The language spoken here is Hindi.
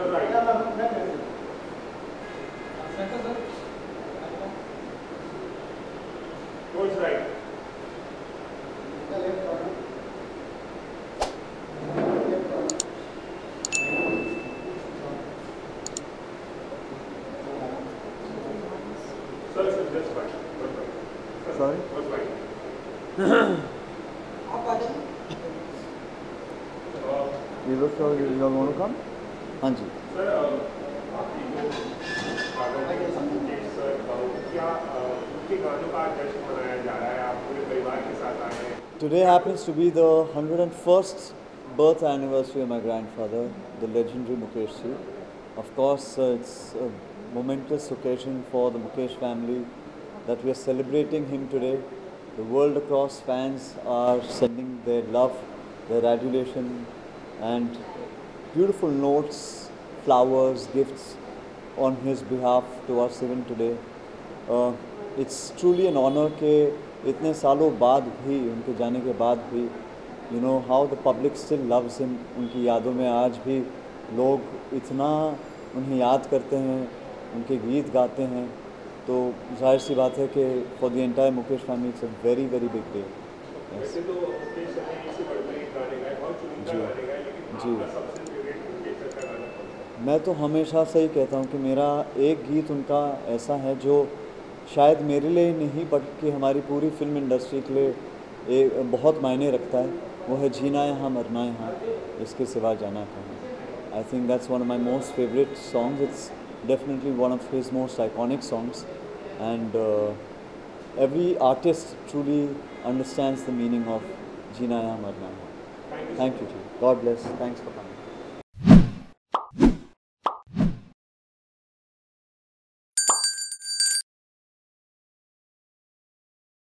What's right. Sorry. What's right. The left corner. Sorry? Up, Ajay. You look so you, you want to come? Today happens to be the 101st birth anniversary of my grandfather, the legendary Mukesh Of course, uh, it's a momentous occasion for the Mukesh family that we are celebrating him today. The world across fans are sending their love, their adulation, and beautiful notes, flowers, gifts on his behalf to us even today. Uh, it's truly an honor कि इतने सालों बाद भी उनके जाने के बाद भी you know how the public still loves him उनकी यादों में आज भी लोग इतना उन्हें याद करते हैं उनके गीत गाते हैं तो ज़ाहिर सी बात है कि for the entire Mukesh family it's a very very big day जी। जी। आपका सबसे फेवरेट मुकेश सर का गाना कौन सा है? मैं तो हमेशा से ही कहता हूँ कि मेरा एक गीत उनका ऐसा है जो शायद मेरे लिए नहीं बल्कि हमारी पूरी फ़िल्म इंडस्ट्री के लिए एक बहुत मायने रखता है। वो है जीना यहाँ, मरना यहाँ, इसके सिवा जाना कहाँ I think that's one of my most favourite songs it's definitely one of his most iconic songs and every artist truly understands the meaning of जीना यहाँ, मरना यहाँ। Thank you ji God bless thanks for coming